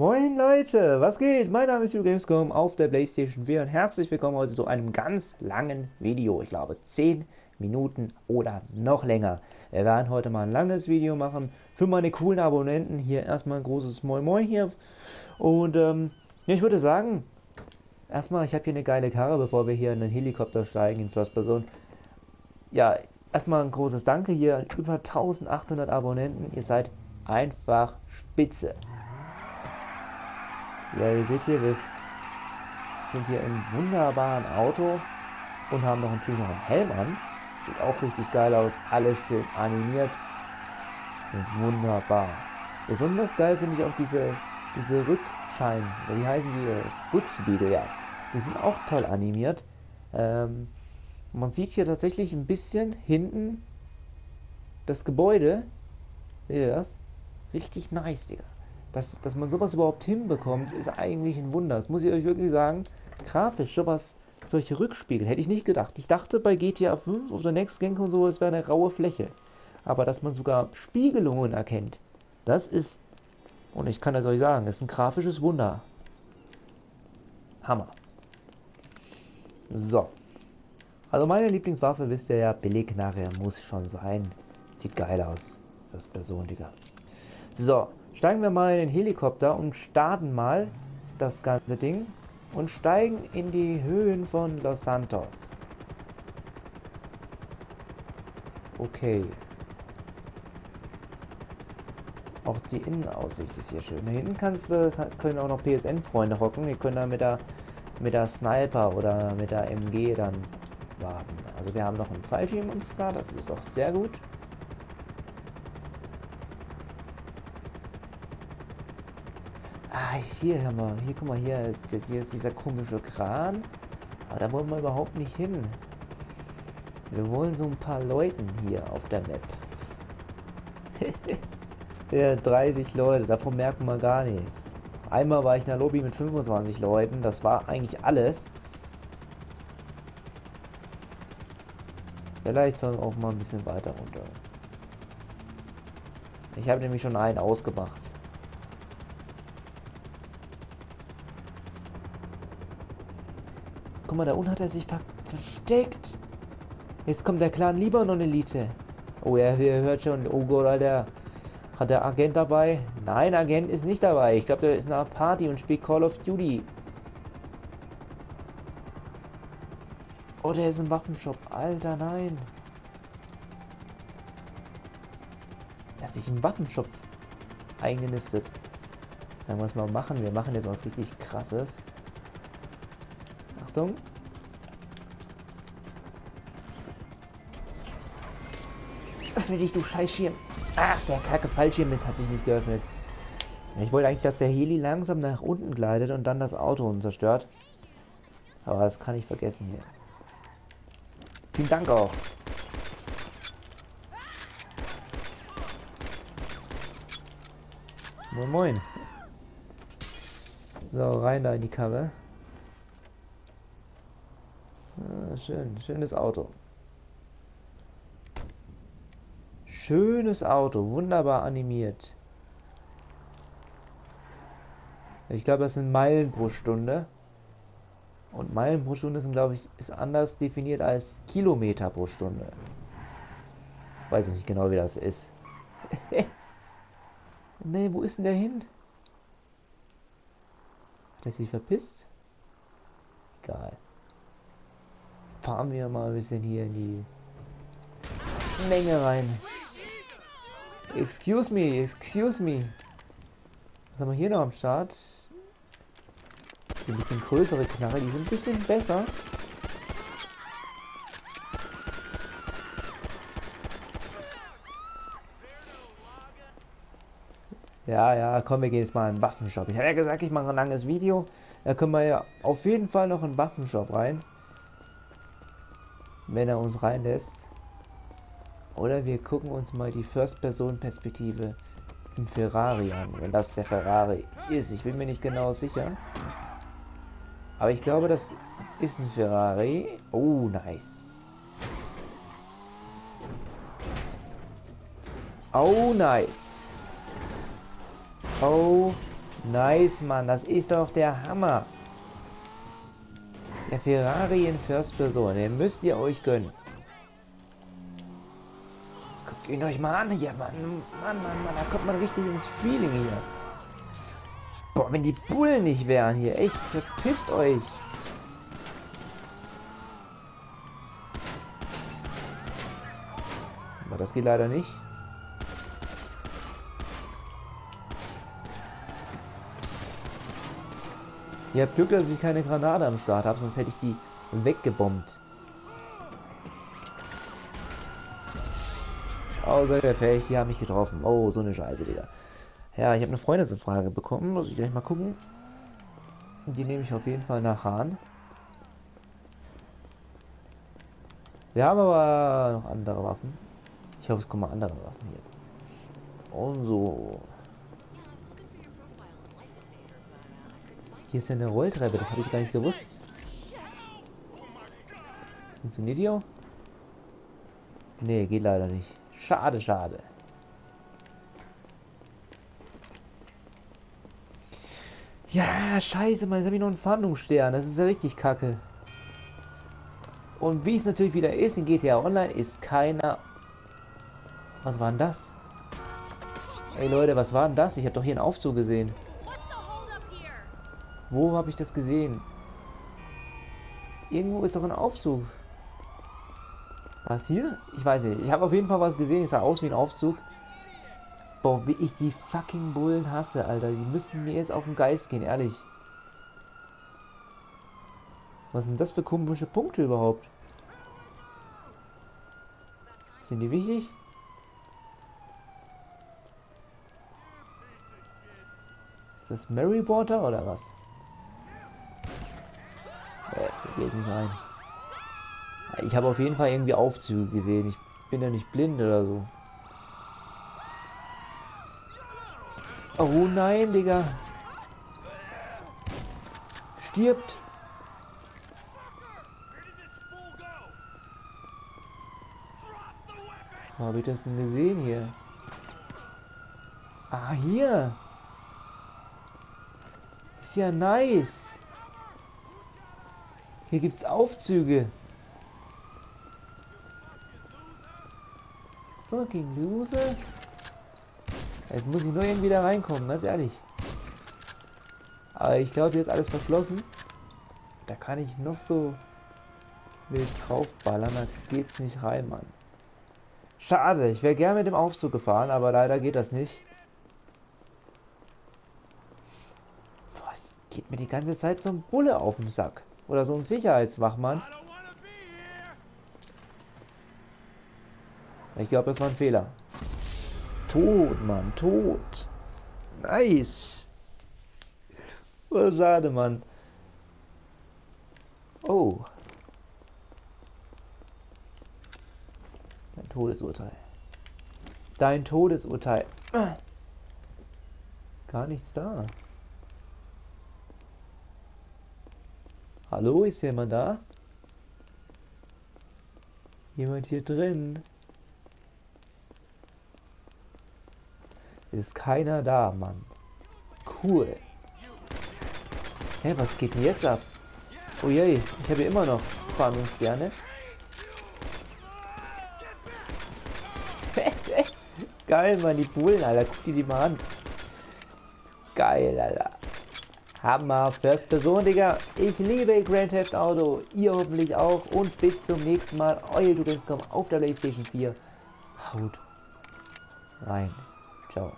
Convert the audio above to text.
Moin Leute, was geht? Mein Name ist Gamescom auf der Playstation 4 und herzlich willkommen heute zu einem ganz langen Video. Ich glaube 10 Minuten oder noch länger. Wir werden heute mal ein langes Video machen für meine coolen Abonnenten. Hier erstmal ein großes Moin Moin hier. Und ähm, ich würde sagen, erstmal, ich habe hier eine geile Karre, bevor wir hier in den Helikopter steigen in First Person. Ja, erstmal ein großes Danke hier, über 1800 Abonnenten. Ihr seid einfach spitze. Ja, ihr seht hier, wir sind hier im wunderbaren Auto und haben noch natürlich noch einen Helm an. Sieht auch richtig geil aus, alles schön animiert. Und wunderbar. Besonders geil finde ich auch diese, diese Rückschein, wie heißen die? Rückspiegel, ja. Die sind auch toll animiert. Ähm, man sieht hier tatsächlich ein bisschen hinten das Gebäude. Seht ihr das? Richtig nice, Digga. Dass, dass man sowas überhaupt hinbekommt, ist eigentlich ein Wunder. Das muss ich euch wirklich sagen. Grafisch, sowas, solche Rückspiegel, hätte ich nicht gedacht. Ich dachte bei GTA 5 auf der Next Gen Konsole, es wäre eine raue Fläche. Aber dass man sogar Spiegelungen erkennt, das ist, und ich kann das euch sagen, ist ein grafisches Wunder. Hammer. So. Also meine Lieblingswaffe, wisst ihr ja, billig nachher muss schon sein. Sieht geil aus. First Person, Digga. So, steigen wir mal in den Helikopter und starten mal das ganze Ding und steigen in die Höhen von Los Santos. Okay. Auch die Innenaussicht ist hier schön. Da hinten kannst du, können auch noch PSN-Freunde hocken. Die können da mit der, mit der Sniper oder mit der MG dann warten. Also wir haben noch einen Fallschirm am Start, das ist auch sehr gut. Ah, hier haben wir, hier guck mal, hier, das hier ist dieser komische Kran. Aber da wollen wir überhaupt nicht hin. Wir wollen so ein paar Leuten hier auf der Map. ja, 30 Leute, davon merken wir gar nichts. Einmal war ich in der Lobby mit 25 Leuten, das war eigentlich alles. Vielleicht sollen wir auch mal ein bisschen weiter runter. Ich habe nämlich schon einen ausgemacht. Guck mal, da unten hat er sich versteckt. Jetzt kommt der Clan Libanon-Elite. Oh, er, er hört schon. Oh Gott, Alter. Hat der Agent dabei? Nein, Agent ist nicht dabei. Ich glaube, der ist nach Party und spielt Call of Duty. Oh, der ist im Waffenshop. Alter, nein. Er hat sich im Waffenshop eingenistet. Dann muss man machen. Wir machen jetzt was richtig krasses. Achtung. Öffne dich, du Scheißschirm. Ach, der kacke Fallschirm ist, hat sich nicht geöffnet. Ich wollte eigentlich, dass der Heli langsam nach unten gleitet und dann das Auto zerstört. Aber das kann ich vergessen hier. Vielen Dank auch. Moin Moin. So, rein da in die Karre. Ah, schön, schönes Auto. Schönes Auto, wunderbar animiert. Ich glaube, das sind Meilen pro Stunde. Und Meilen pro Stunde sind, glaube ich, ist anders definiert als Kilometer pro Stunde. Weiß ich nicht genau, wie das ist. ne, wo ist denn der hin? Hat er sich verpisst? Egal. Fahren wir mal ein bisschen hier in die Menge rein. Excuse me, excuse me. Was haben wir hier noch am Start? ein bisschen größere Knarre, die sind ein bisschen besser. Ja, ja, komm, wir gehen jetzt mal in den Waffenshop. Ich habe ja gesagt, ich mache ein langes Video. Da können wir ja auf jeden Fall noch in den Waffenshop rein. Wenn er uns reinlässt. Oder wir gucken uns mal die First-Person-Perspektive im Ferrari an. Wenn das der Ferrari ist. Ich bin mir nicht genau sicher. Aber ich glaube, das ist ein Ferrari. Oh, nice. Oh, nice. Oh, Nice, Mann. Das ist doch der Hammer. Der Ferrari in First Person. Den müsst ihr euch gönnen. Guckt ihn euch mal an hier, Mann. Mann, Mann, Mann. Da kommt man richtig ins Feeling hier. Boah, wenn die Bullen nicht wären hier. Echt, verpisst euch. Aber das geht leider nicht. Ihr habt Glück, dass ich keine Granate am Start habe, sonst hätte ich die weggebombt. Oh, seid ihr fähig? Die haben mich getroffen. Oh, so eine Scheiße, Digga. Ja, ich habe eine Freundesfrage bekommen. Muss ich gleich mal gucken. Die nehme ich auf jeden Fall nach Hahn. Wir haben aber noch andere Waffen. Ich hoffe, es kommen andere Waffen hier. Und so. Hier ist ja eine Rolltreppe, das habe ich gar nicht gewusst. Funktioniert die auch? Nee, geht leider nicht. Schade, schade. Ja, scheiße, man, jetzt habe ich noch einen Fahndungsstern. Das ist ja richtig kacke. Und wie es natürlich wieder ist in GTA Online, ist keiner... Was war denn das? Ey Leute, was war denn das? Ich habe doch hier einen Aufzug gesehen. Wo habe ich das gesehen? Irgendwo ist doch ein Aufzug. Was hier? Ich weiß nicht. Ich habe auf jeden Fall was gesehen. Es sah aus wie ein Aufzug. Boah, wie ich die fucking Bullen hasse, Alter. Die müssten mir jetzt auf den Geist gehen, ehrlich. Was sind das für komische Punkte überhaupt? Sind die wichtig? Ist das Mary Water oder was? Geht nicht rein. Ich habe auf jeden Fall irgendwie Aufzüge gesehen. Ich bin ja nicht blind oder so. Oh nein, Digga. Stirbt. Wo habe ich das denn gesehen hier? Ah, hier. Ist ja nice. Hier gibt's Aufzüge. Fucking Loser. Jetzt muss ich nur irgendwie da reinkommen, ganz ehrlich. Aber ich glaube, jetzt alles verschlossen. Da kann ich noch so wild draufballern, da geht's nicht rein, Mann. Schade, ich wäre gerne mit dem Aufzug gefahren, aber leider geht das nicht. Boah, es geht mir die ganze Zeit so ein Bulle auf den Sack. Oder so ein Sicherheitswachmann. Ich glaube, das war ein Fehler. Tot, Mann, tot. Nice. Oh, schade, Mann. Oh. Dein Todesurteil. Dein Todesurteil. Gar nichts da. Hallo, ist jemand da? Jemand hier drin? Ist keiner da, Mann. Cool. Hä, was geht denn jetzt ab? Oh je, ich habe immer noch Fahndungssterne. Geil, Mann, die Bullen, Alter. Guck dir die mal an. Geil, Alter. Hammer, First Person, Digga. Ich liebe Grand Theft Auto. Ihr hoffentlich auch. Und bis zum nächsten Mal. Euer Gamescom auf der Playstation 4. Haut rein. Ciao.